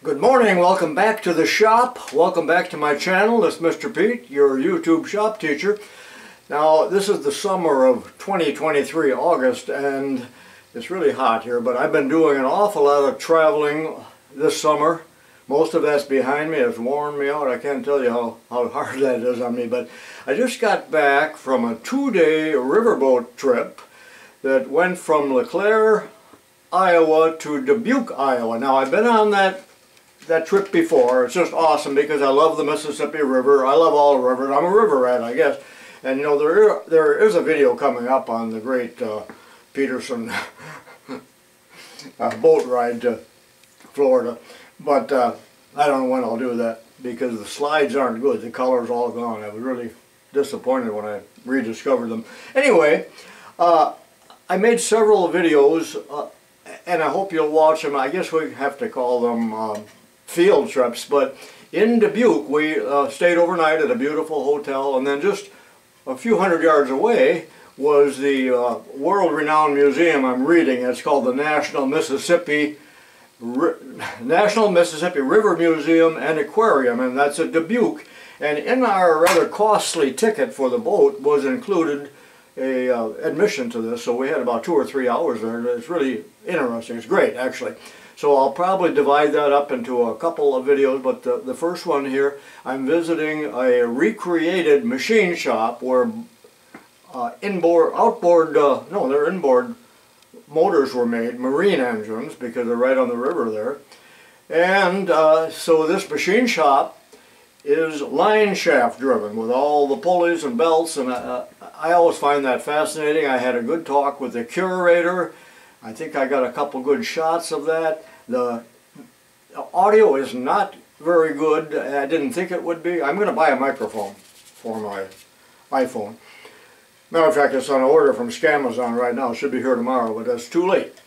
Good morning, welcome back to the shop. Welcome back to my channel. Is Mr. Pete, your YouTube shop teacher. Now, this is the summer of 2023, August, and it's really hot here, but I've been doing an awful lot of traveling this summer. Most of that's behind me. It's worn me out. I can't tell you how, how hard that is on me, but I just got back from a two-day riverboat trip that went from LeClaire, Iowa to Dubuque, Iowa. Now, I've been on that that trip before. It's just awesome because I love the Mississippi River. I love all rivers. I'm a river rat, I guess. And you know, there there is a video coming up on the great uh, Peterson uh, boat ride to Florida. But uh, I don't know when I'll do that because the slides aren't good. The color's all gone. I was really disappointed when I rediscovered them. Anyway, uh, I made several videos uh, and I hope you'll watch them. I guess we have to call them um, field trips, but in Dubuque we uh, stayed overnight at a beautiful hotel and then just a few hundred yards away was the uh, world-renowned museum I'm reading. It's called the National Mississippi National Mississippi River Museum and Aquarium, and that's at Dubuque. And in our rather costly ticket for the boat was included a uh, admission to this, so we had about two or three hours there. It's really interesting. It's great, actually. So I'll probably divide that up into a couple of videos, but the, the first one here, I'm visiting a recreated machine shop where uh, inboard, outboard, uh, no, they're inboard motors were made, marine engines, because they're right on the river there. And uh, so this machine shop is line shaft driven with all the pulleys and belts, and uh, I always find that fascinating. I had a good talk with the curator. I think I got a couple good shots of that. The audio is not very good. I didn't think it would be. I'm going to buy a microphone for my iPhone. Matter of fact, it's on order from Scamazon right now. It should be here tomorrow, but that's too late.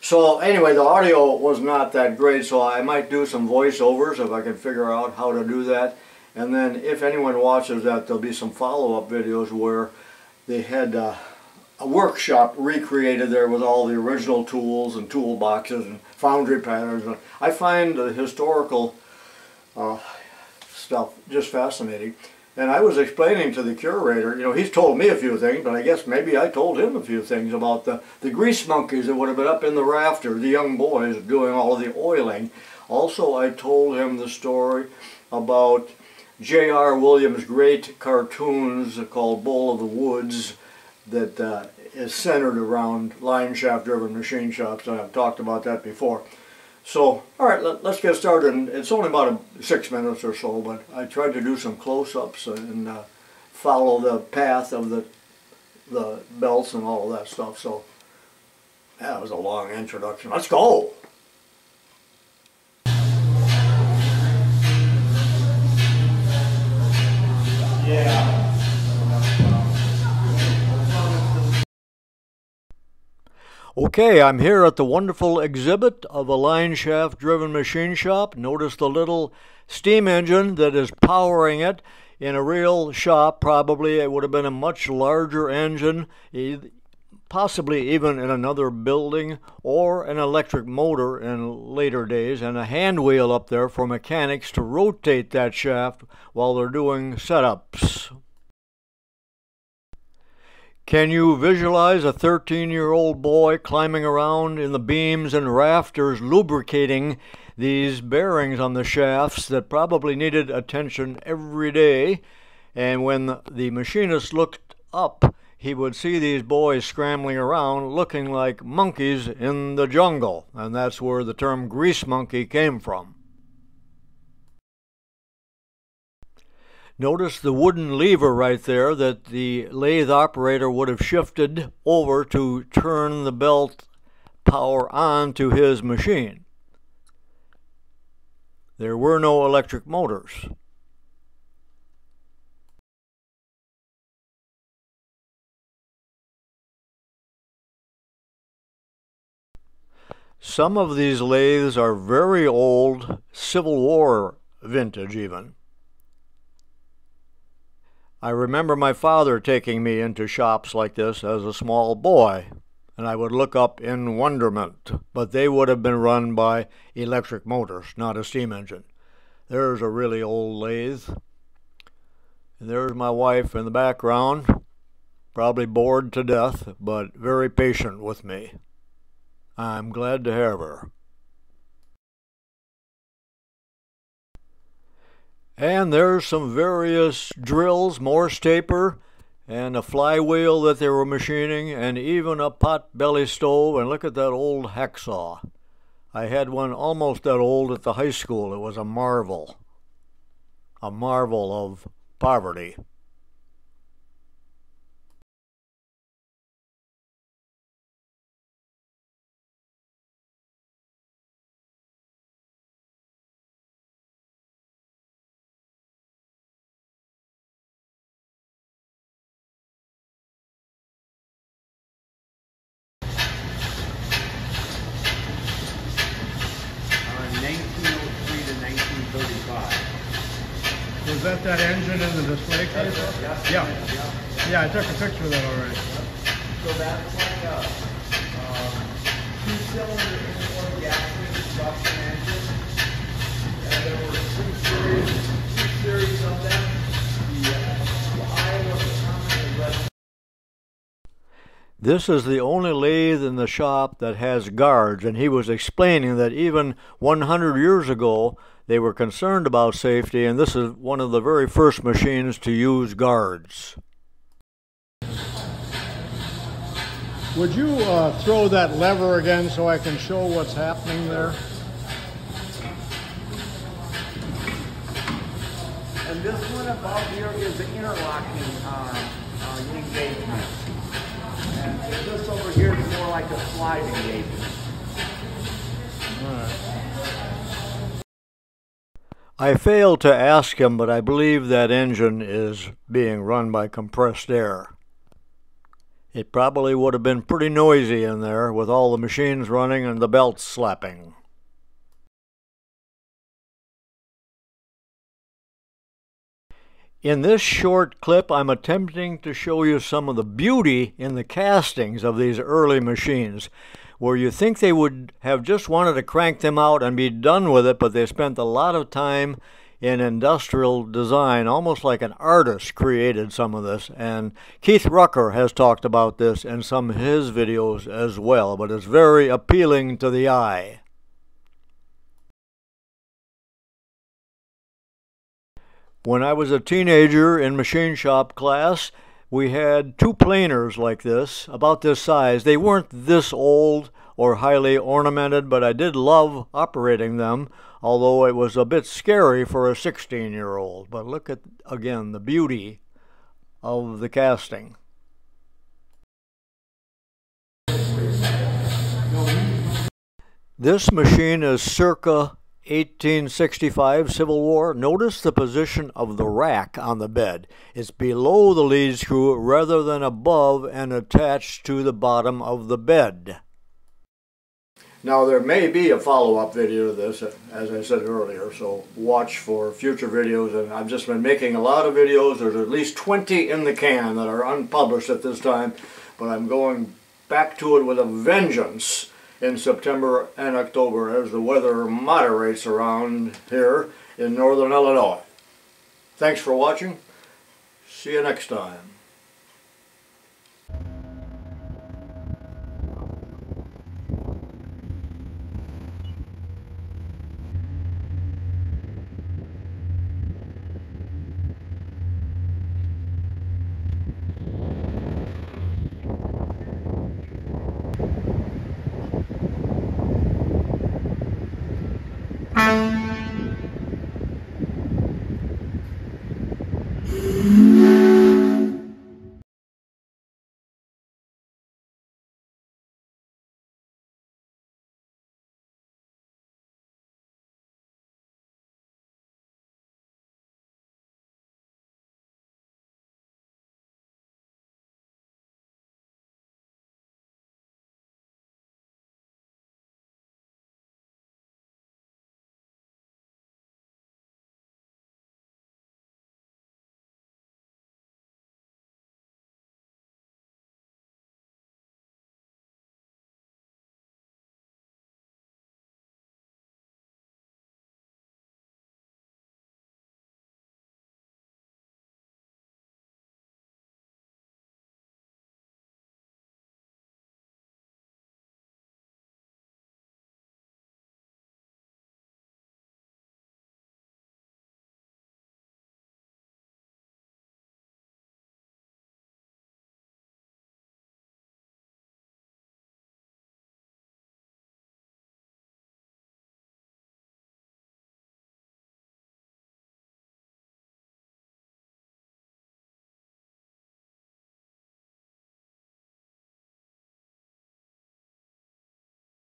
So anyway, the audio was not that great, so I might do some voiceovers if I can figure out how to do that. And then if anyone watches that, there'll be some follow-up videos where they had uh, a workshop recreated there with all the original tools and toolboxes and foundry patterns. I find the historical uh, stuff just fascinating. And I was explaining to the curator, you know, he's told me a few things, but I guess maybe I told him a few things about the, the grease monkeys that would have been up in the rafter, the young boys doing all of the oiling. Also, I told him the story about J.R. Williams' great cartoons called Bull of the Woods that uh, is centered around line shaft driven machine shops, I've talked about that before. So, all right, let, us get started. And it's only about a, six minutes or so, but I tried to do some close-ups and uh, follow the path of the the belts and all of that stuff. So, that was a long introduction. Let's go. Okay, I'm here at the wonderful exhibit of a line shaft driven machine shop. Notice the little steam engine that is powering it. In a real shop, probably it would have been a much larger engine, possibly even in another building, or an electric motor in later days, and a hand wheel up there for mechanics to rotate that shaft while they're doing setups. Can you visualize a 13 year old boy climbing around in the beams and rafters lubricating these bearings on the shafts that probably needed attention every day? And when the machinist looked up, he would see these boys scrambling around looking like monkeys in the jungle. And that's where the term grease monkey came from. Notice the wooden lever right there that the lathe operator would have shifted over to turn the belt power on to his machine. There were no electric motors. Some of these lathes are very old, Civil War vintage even. I remember my father taking me into shops like this as a small boy. and I would look up in wonderment, but they would have been run by electric motors, not a steam engine. There's a really old lathe. And there's my wife in the background, probably bored to death, but very patient with me. I'm glad to have her. And there's some various drills, Morse taper, and a flywheel that they were machining, and even a pot belly stove. And look at that old hacksaw. I had one almost that old at the high school. It was a marvel. A marvel of poverty. Was that that engine in the display case? Yeah. Yeah, I took a picture of that already. So that's like a um, two-cylinder inboard gasoline combustion engine. And there were two series, two series of them. The, uh, the Iowa, the Common, and the This is the only lathe in the shop that has guards, and he was explaining that even 100 years ago they were concerned about safety, and this is one of the very first machines to use guards. Would you uh, throw that lever again so I can show what's happening there? And this one above here is the interlocking uh, uh, engagement. This over here is more like a slide engagement. I failed to ask him, but I believe that engine is being run by compressed air. It probably would have been pretty noisy in there with all the machines running and the belts slapping. In this short clip, I'm attempting to show you some of the beauty in the castings of these early machines, where you think they would have just wanted to crank them out and be done with it, but they spent a lot of time in industrial design, almost like an artist created some of this. And Keith Rucker has talked about this in some of his videos as well, but it's very appealing to the eye. When I was a teenager in machine shop class, we had two planers like this, about this size. They weren't this old or highly ornamented, but I did love operating them, although it was a bit scary for a 16 year old. But look at, again, the beauty of the casting. This machine is circa 1865 Civil War. Notice the position of the rack on the bed. It's below the lead screw rather than above and attached to the bottom of the bed. Now there may be a follow-up video to this, as I said earlier, so watch for future videos. And I've just been making a lot of videos. There's at least 20 in the can that are unpublished at this time, but I'm going back to it with a vengeance in September and October as the weather moderates around here in northern Illinois. Thanks for watching. See you next time.